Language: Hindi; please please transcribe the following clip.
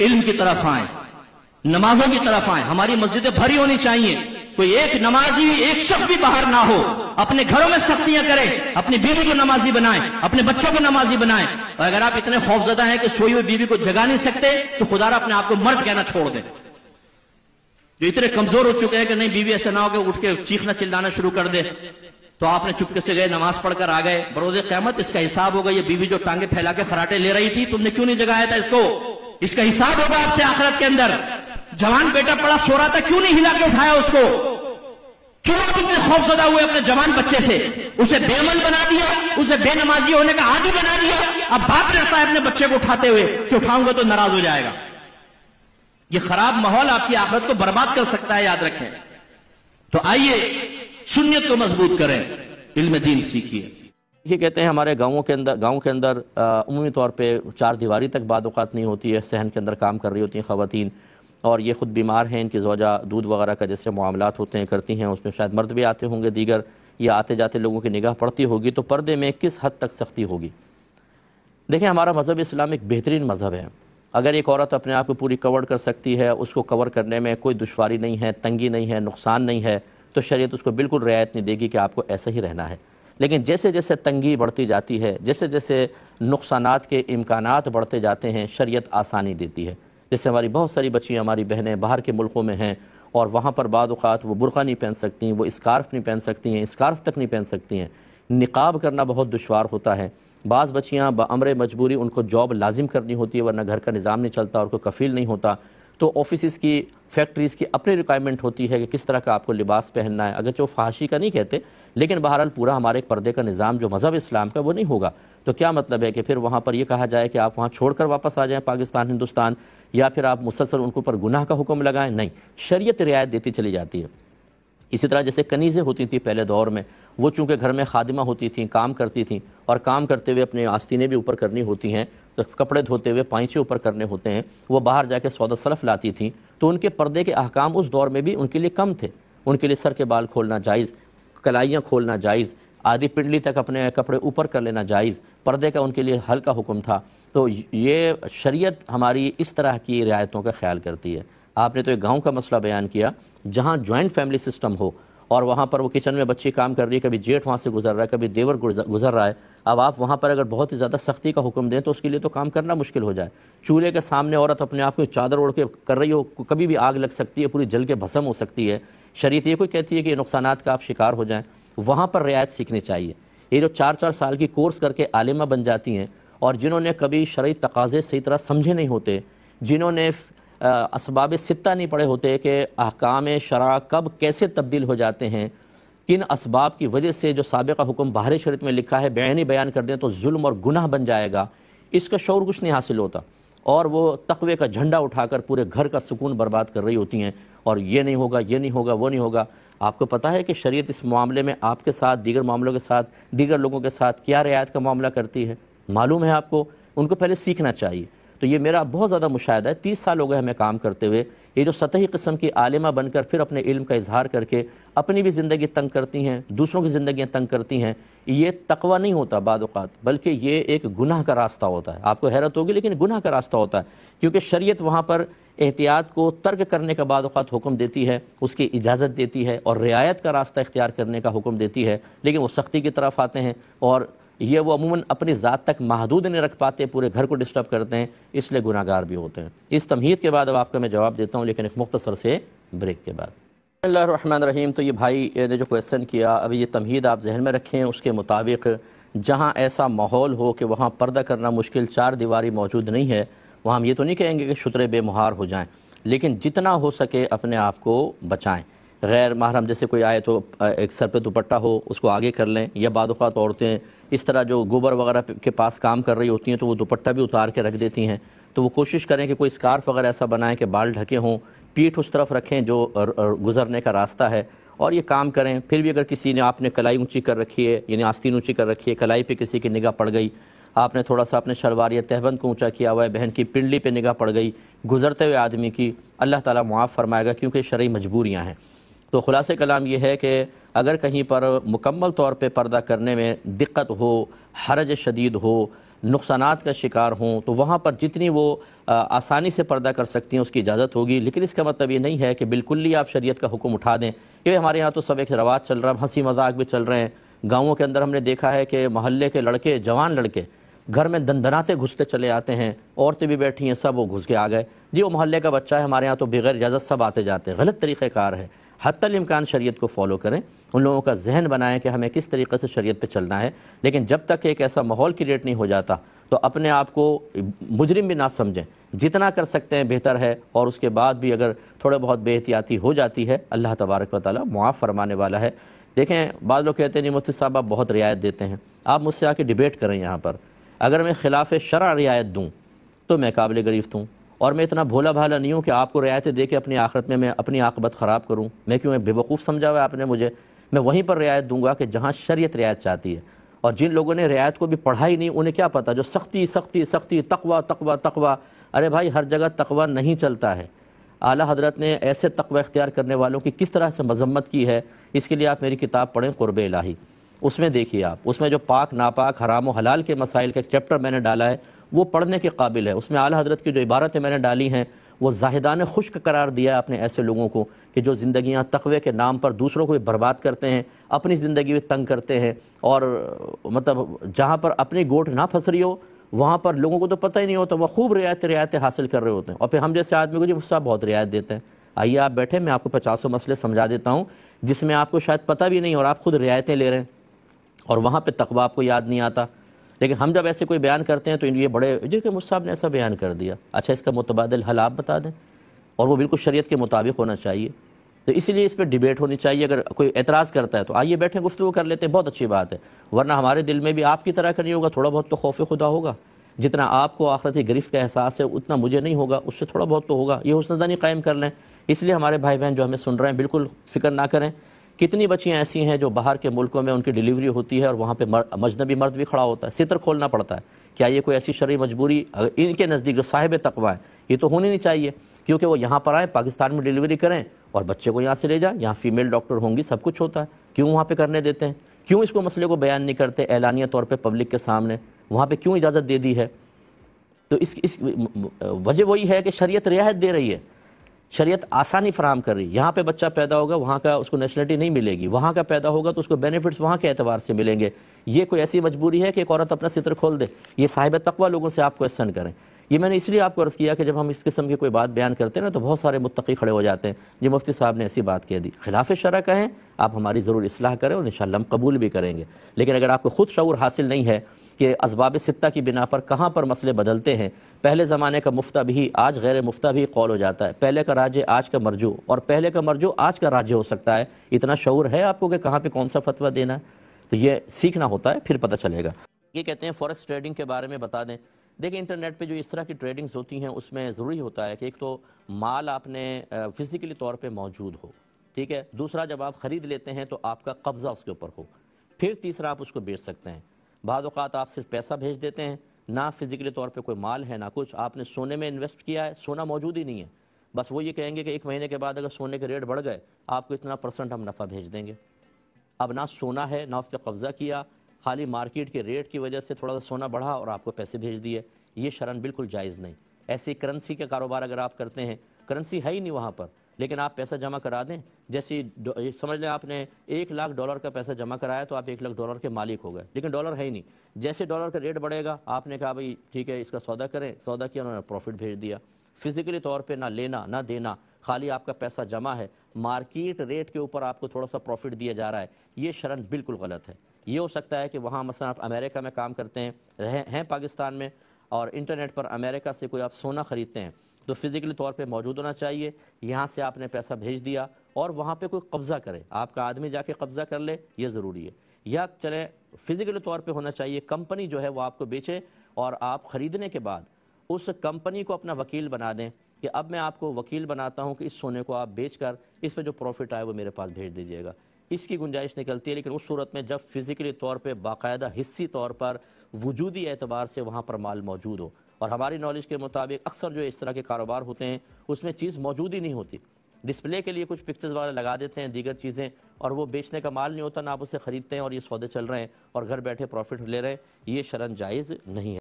इल्म की तरफ़ आए, नमाजों की तरफ़ आए। हमारी मस्जिदें भरी होनी चाहिए। कोई एक नमाजी, एक शख्स भी बाहर ना हो। अपने घरों में सख्तियाँ करें, अपनी बीवी को नमाजी बनाएँ, अपने बच्चों को नमाजी बनाएँ। और अगर आप इतने खौफजदा हैं कि सोई हुई बीवी को जगा नहीं सकते तो खुदारा अपने आप को मर्द कहना छोड़ दें। जो इतने कमज़ोर हो चुके हैं कि नहीं, बीवी ऐसा ना हो कि उठ के चीखना चिल्लाना शुरू कर दे। तो आपने चुपके से गए, नमाज़ पढ़कर आ गए। बरोज क़यामत, इसका हिसाब होगा, ये बीवी जो टांगे फैला के खराटे ले रही थी, तुमने क्यों नहीं जगाया था इसको? इसका हिसाब होगा आपसे आखिरत के अंदर। जवान बेटा पड़ा, सो रहा था, क्यों नहीं हिला के उठाया उसको? क्यों आप इतने खौफजदा हुए अपने जवान बच्चे से? उसे बेमन बना दिया, उसे बेनमाजी होने का आदि बना दिया। अब बाप रहता है अपने बच्चे को उठाते हुए कि उठाऊँगा तो नाराज़ हो जाएगा। ये खराब माहौल आपकी आखिरत को बर्बाद कर सकता है, याद रखें। तो आइए सुन्नियत को मज़बूत करें। इल्म दीन सीखिए। ये कहते हैं हमारे गाँवों के अंदर, गाँव के अंदर उमूमी तौर पे चार दीवारी तक बाद नहीं होती है सहन के अंदर काम कर रही होती हैं ख़वातीन, और ये ख़ुद बीमार हैं, इनकी जोजा दूध वगैरह का जैसे मामला होते हैं, करती हैं, उसमें शायद मर्द भी आते होंगे दीगर, या आते जाते लोगों की निगाह पड़ती होगी तो पर्दे में किस हद तक सख्ती होगी? देखें, हमारा मज़हब इस्लाम एक बेहतरीन मज़हब है। अगर एक औरत अपने आप को पूरी कवर कर सकती है, उसको कवर करने में कोई दुशारी नहीं है, तंगी नहीं है, नुकसान नहीं है तो शरीयत उसको बिल्कुल रियायत नहीं देगी कि आपको ऐसा ही रहना है। लेकिन जैसे जैसे तंगी बढ़ती जाती है, जैसे जैसे नुकसान के इम्कान बढ़ते जाते हैं, शरीयत आसानी देती है। जैसे हमारी बहुत सारी बच्चियाँ, हमारी बहनें बाहर के मुल्कों में हैं और वहाँ पर बाद अवत वो बुरक़ा नहीं पहन सकती, वो स्कार्फ नहीं पहन सकती हैं, स्कार्फ तक नहीं पहन सकती हैं। निकाब करना बहुत दुशवार होता है। बाज़ बच्चियाँ बमर मजबूरी उनको जॉब लाजिम करनी होती है, वरना घर का निज़ाम नहीं चलता और कोई कफ़ील नहीं होता। तो ऑफ़िस की फैक्ट्रीज़ की अपनी रिक्वायरमेंट होती है कि किस तरह का आपको लिबास पहनना है। अगर जो फाशी का नहीं कहते, लेकिन बहरहाल पूरा हमारे पर्दे का निज़ाम, जो मज़हब इस्लाम का, वो नहीं होगा। तो क्या मतलब है कि फिर वहाँ पर यह कहा जाए कि आप वहाँ छोड़कर वापस आ जाएँ पाकिस्तान, हिंदुस्तान, या फिर आप मुसलसल उनके ऊपर गुनाह का हुक्म लगाएँ? नहीं, शरीयत रियायत देती चली जाती है। इसी तरह जैसे कनीज़ें होती थी पहले दौर में, वो चूँकि घर में खादिमा होती थी, काम करती थी और काम करते हुए अपने आस्तीनें भी ऊपर करनी होती हैं तो कपड़े धोते हुए पाइचे ऊपर करने होते हैं, वो बाहर जाके सौदा सलफ लाती थी तो उनके पर्दे के अहकाम उस दौर में भी उनके लिए कम थे। उनके लिए सर के बाल खोलना जायज़, कलाइयाँ खोलना जायज़, आधी पिंडली तक अपने कपड़े ऊपर कर लेना जायज़, पर्दे का उनके लिए हल्का हुक्म था। तो ये शरीयत हमारी इस तरह की रियायतों का ख्याल करती है। आपने तो एक गाँव का मसला बयान किया, जहाँ जॉइंट फैमिली सिस्टम हो, और वहाँ पर वो किचन में बच्ची काम कर रही है, कभी जेठ वहाँ से गुजर रहा है, कभी देवर गुजर रहा है। अब आप वहाँ पर अगर बहुत ही ज़्यादा सख्ती का हुक्म दें तो उसके लिए तो काम करना मुश्किल हो जाए। चूल्हे के सामने औरत अपने आप को चादर ओढ़ के कर रही हो, कभी भी आग लग सकती है, पूरी जल के भसम हो सकती है। शरीत ये कोई कहती है कि नुकसान का आप शिकार हो जाएँ। वहाँ पर रियायत सीखनी चाहिए। ये जो चार चार साल की कोर्स करके आलिमा बन जाती हैं, और जिन्होंने कभी शरय तकाजे सही तरह समझे नहीं होते, जिन्होंने इसबाब सित्ता नहीं पड़े होते कि अहकाम शरा कब कैसे तब्दील हो जाते हैं। किन इसबाब की वजह से जो सबका हुक्म बाहर शरीत में लिखा है बैनी बयान कर दें तो जुल्म और गुनाह बन जाएगा। इसका शौर कुछ नहीं हासिल होता। और वो तकवे का झंडा उठाकर पूरे घर का सुकून बर्बाद कर रही होती हैं। और ये नहीं होगा, ये नहीं होगा, वो नहीं होगा। आपको पता है कि शरीयत इस मामले में आपके साथ, दीगर मामलों के साथ, दीगर लोगों के साथ क्या रियायत का मामला करती है? मालूम है आपको? उनको पहले सीखना चाहिए। तो ये मेरा बहुत ज़्यादा मुशाह है। तीस साल हो गए हमें काम करते हुए। ये जो सतही किस्म की आलिमा बनकर फिर अपने इल्म का इजहार करके अपनी भी ज़िंदगी तंग करती हैं, दूसरों की ज़िंदगियाँ तंग करती हैं, ये तकवा नहीं होता बादत बल्कि ये एक गुनाह का रास्ता होता है। आपको हैरत होगी, लेकिन गुनाह का रास्ता होता है, क्योंकि शरीयत वहाँ पर एहतियात को तर्क करने का बाद हुक्म देती है, उसकी इजाज़त देती है और रियायत का रास्ता इख्तियार करने का हुक्म देती है, लेकिन वो सख्ती की तरफ़ आते हैं और ये वो अमूमन अपनी ज़ात तक महदूद नहीं रख पाते, पूरे घर को डिस्टर्ब करते हैं, इसलिए गुनागार भी होते हैं। इस तमहीद के बाद अब आपका मैं जवाब देता हूँ, लेकिन एक मुख्तसर से ब्रेक के बाद। रहीम तो ये भाई ने जो क्वेश्चन किया अभी ये तमहीद आप जहन में रखें, उसके मुताबिक जहाँ ऐसा माहौल हो कि वहाँ पर्दा करना मुश्किल, चार दीवारी मौजूद नहीं है, वहाँ हम ये तो नहीं कहेंगे कि शुतरे बेमुहार हो जाएँ, लेकिन जितना हो सके अपने आप को बचाएँ। गैर महरम, जैसे कोई आए तो एक सर पे दुपट्टा हो, उसको आगे कर लें, या बाद औरतें इस तरह जो गोबर वगैरह के पास काम कर रही होती हैं तो वो दुपट्टा भी उतार के रख देती हैं। तो वो कोशिश करें कि कोई स्कार्फ वगैरह ऐसा बनाएँ कि बाल ढके हों, पीठ उस तरफ़ रखें जो गुजरने का रास्ता है, और ये काम करें। फिर भी अगर किसी ने, आपने कलाई ऊँची कर रखी है, यानी आस्तीन ऊँची कर रखी है, कलाई पे किसी की निगाह पड़ गई, आपने थोड़ा सा अपने शलवार या तहबंद को ऊँचा किया हुआ है, बहन की पिंडली पे निगाह पड़ गई, गुजरते हुए आदमी की, अल्लाह ताला मुआफ़ फरमाएगा, क्योंकि शरय मजबूरियाँ हैं। तो ख़ुलास कलाम ये है कि अगर कहीं पर मुकम्मल तौर पर पर्दा करने में दिक्कत हो, हरज शदीद हो नुकसान का शिकार हों तो वहाँ पर जितनी वो आसानी से पर्दा कर सकती हैं, उसकी इजाज़त होगी। लेकिन इसका मतलब ये नहीं है कि बिल्कुल ही आप शरीयत का हुक्म उठा दें। कि हमारे यहाँ तो सब एक रवाज चल रहा है, हँसी मज़ाक भी चल रहे हैं। गाँवों के अंदर हमने देखा है कि मोहल्ले के लड़के, जवान लड़के, घर में दंदनाते घुसते चले आते हैं, औरतें भी बैठी हैं, सब वो घुस के आ गए। जी, वो मोहल्ले का बच्चा है, हमारे यहाँ तो बगैर इजाज़त सब आते जाते हैं। गलत तरीक़ेकार है। हतल इम्कान शरीयत को फॉलो करें, उन लोगों का जहन बनाएँ कि हमें किस तरीके से शरीयत पे चलना है। लेकिन जब तक एक ऐसा माहौल क्रिएट नहीं हो जाता तो अपने आप को मुजरिम भी ना समझें। जितना कर सकते हैं बेहतर है, और उसके बाद भी अगर थोड़ा बहुत बेहतियाती हो जाती है, अल्लाह तबारक वाली मुआफ़ फरमाने वाला है। देखें, बाद लोग कहते हैं, जी, मुफ्ती साहब, आप बहुत रियायत देते हैं। आप मुझसे आके डिबेट करें यहाँ पर। अगर मैं ख़िलाफ़ शरा रियायत दूँ तो मैं काबिल गरीफ हूँ। और मैं इतना भोला भाला नहीं हूँ कि आपको रियायतें दे के अपनी आखरत में मैं अपनी आकबत ख़राब करूँ। मैं क्यों बेवकूफ़ समझा हुआ आपने मुझे? मैं वहीं पर रियायत दूँगा कि जहाँ शरीयत रियायत चाहती है। और जिन लोगों ने रियायत को भी पढ़ा ही नहीं, उन्हें क्या पता? जो सख्ती सख्ती सख्ती, तकवा तकवा तकवा। अरे भाई, हर जगह तकवा नहीं चलता है। आला हज़रत ने ऐसे तकवा इख्तियार करने वालों की किस तरह से मजम्मत की है? इसके लिए आप मेरी किताब पढ़ें, क़ुरब इलाही। उसमें देखिए आप, उसमें जो पाक, नापाक, हराम हलाल के मसाइल का एक चैप्टर मैंने डाला है वो पढ़ने के काबिल है। उसमें आला हज़रत की जो इबारतें मैंने डाली हैं, वो जाहिदान खुश्क करार दिया है अपने ऐसे लोगों को कि जो ज़िंदियाँ तकवे के नाम पर दूसरों को भी बर्बाद करते हैं, अपनी ज़िंदगी में तंग करते हैं और मतलब जहाँ पर अपनी गोट ना फंस रही हो, वहाँ पर लोगों को तो पता ही नहीं होता वह खूब रियायत रियायतें हासिल कर रहे होते हैं। और फिर हम जैसे आदमी को जी मुझसे बहुत रियायत देते हैं। आइए आप बैठे, मैं आपको पचासों मसले समझा देता हूँ, जिसमें आपको शायद पता भी नहीं और आप खुद रियायतें ले रहे हैं और वहाँ पर तकवा आपको याद नहीं आता। लेकिन हम जब ऐसे कोई बयान करते हैं तो ये बड़े देखिए मुस्साब ने ऐसा बयान कर दिया। अच्छा इसका मुतबादल हल आप बता दें। और वो बिल्कुल शरीयत के मुताबिक होना चाहिए। तो इसलिए इस पर डिबेट होनी चाहिए। अगर कोई एतराज़ करता है तो आइए बैठे गुफ्तु कर लेते हैं। बहुत अच्छी बात है। वरना हमारे दिल में भी आपकी तरह का नहीं होगा। थोड़ा बहुत तो खौफ खुदा होगा। जितना आपको आखरत गिरफ्त का एहसास है, उतना मुझे नहीं होगा। उससे थोड़ा बहुत तो होगा। ये हुसनदानी कायम कर लें। इसलिए हमारे भाई बहन जो हमें सुन रहे हैं, बिल्कुल फ़िक्र ना करें। कितनी बच्चियाँ ऐसी हैं जो बाहर के मुल्कों में उनकी डिलीवरी होती है और वहाँ पर मजनबी मर्द भी खड़ा होता है, सितर खोलना पड़ता है। क्या ये कोई ऐसी शरी मजबूरी इनके नज़दीक जो साहिब तकवा है, ये तो होनी नहीं चाहिए, क्योंकि वो यहाँ पर आए, पाकिस्तान में डिलीवरी करें और बच्चे को यहाँ से ले जाए, यहाँ फीमेल डॉक्टर होंगी, सब कुछ होता है। क्यों वहाँ पर करने देते हैं? क्यों इसको मसले को बयान नहीं करते एलानिया तौर पर पब्लिक के सामने? वहाँ पर क्यों इजाज़त दे दी है? तो इस इस वजह वही है कि शरीयत रियायत दे रही है। शरीयत आसानी फराम कर रही है। यहाँ पे बच्चा पैदा होगा, वहाँ का उसको नेशनलिटी नहीं मिलेगी। वहाँ का पैदा होगा तो उसको बेनिफिट्स वहाँ के एतबार से मिलेंगे। ये कोई ऐसी मजबूरी है कि एक औरत अपना सितर खोल दे? ये साहिब तकवा लोगों से आप क्वेश्चन करें। ये मैंने इसलिए आपको अर्ज़ किया कि जब हम इस किस्म की कोई बात बयान करते हैं ना तो बहुत सारे मुतकी खड़े हो जाते हैं। जी, मुफ्ती साहब ने ऐसी बात कह दी। खिलाफ शरा कहें, आप हमारी ज़रूर असलाह करें और इन हम कबूल भी करेंगे। लेकिन अगर आपको खुद शूर हासिल नहीं है कि इसबाब सत्ता की बिना पर कहाँ पर मसले बदलते हैं? पहले ज़माने का मुफ्ता भी, आज गैर मुफ्ता भी कौल हो जाता है। पहले का राज्य, आज का मरजू। और पहले का मरजू, आज का राज्य हो सकता है। इतना शौर है आपको कि कहाँ पर कौन सा फतवा देना है? तो ये सीखना होता है, फिर पता चलेगा। ये कहते हैं फॉरेक्स ट्रेडिंग के बारे में बता दें। देखिए इंटरनेट पे जो इस तरह की ट्रेडिंग्स होती हैं, उसमें ज़रूरी होता है कि एक तो माल आपने फिज़िकली तौर पे मौजूद हो, ठीक है? दूसरा, जब आप ख़रीद लेते हैं तो आपका कब्ज़ा उसके ऊपर हो। फिर तीसरा, आप उसको बेच सकते हैं। बाद आप सिर्फ़ पैसा भेज देते हैं, ना फिज़िकली तौर पर कोई माल है, ना कुछ। आपने सोने में इन्वेस्ट किया है, सोना मौजूद ही नहीं है। बस वो ये कहेंगे कि एक महीने के बाद अगर सोने के रेट बढ़ गए, आपको इतना परसेंट हम नफ़ा भेज देंगे। अब ना सोना है, ना उस पर कब्ज़ा किया खाली मार्केट के रेट की वजह से थोड़ा सा सोना बढ़ा और आपको पैसे भेज दिए, ये शरण बिल्कुल जायज़ नहीं। ऐसी करेंसी का कारोबार अगर आप करते हैं करेंसी है ही नहीं वहाँ पर। लेकिन आप पैसा जमा करा दें। जैसे समझ लें आपने, एक लाख डॉलर का पैसा जमा कराया तो आप एक लाख डॉलर के मालिक हो गए। लेकिन डॉलर है ही नहीं। जैसे डॉलर का रेट बढ़ेगा, आपने कहा भाई, ठीक है, इसका सौदा करें। सौदा किया, उन्होंने प्रॉफिट भेज दिया। फिजिकली तौर पे ना लेना, ना देना, खाली आपका पैसा जमा है। मार्केट रेट के ऊपर आपको थोड़ा सा प्रॉफिट दिया जा रहा है। ये शरण बिल्कुल गलत है। ये हो सकता है कि वहाँ मसला आप अमेरिका में काम करते हैं, रहे, हैं पाकिस्तान में, और इंटरनेट पर अमेरिका से कोई आप सोना ख़रीदते हैं। तो फिज़िकली तौर पे मौजूद होना चाहिए। यहाँ से आपने पैसा भेज दिया और वहाँ पे कोई कब्ज़ा करे। आपका आदमी जाके कब्ज़ा कर ले, ये ज़रूरी है। या चले फिज़िकली तौर पे होना चाहिए। कंपनी जो है वो आपको बेचे और आप ख़रीदने के बाद उस कंपनी को अपना वकील बना दें कि अब मैं आपको वकील बनाता हूँ कि इस सोने को आप बेच कर इस पर जो प्रॉफिट आए वो मेरे पास भेज दीजिएगा। इसकी गुंजाइश निकलती है, लेकिन उस सूरत में जब फिज़िकली तौर पर बाकायदा हिस्सी तौर पर वजूदी एतबार से वहाँ पर माल मौजूद हो और हमारी नॉलेज के मुताबिक अक्सर जो इस तरह के कारोबार होते हैं, उसमें चीज़ मौजूद ही नहीं होती। डिस्प्ले के लिए कुछ पिक्चर्स वगैरह लगा देते हैं दीगर चीज़ें, और वो बेचने का माल नहीं होता, ना आप उसे ख़रीदते हैं और ये सौदे चल रहे हैं और घर बैठे प्रॉफिट ले रहे हैं। ये शरण जायज़ नहीं है।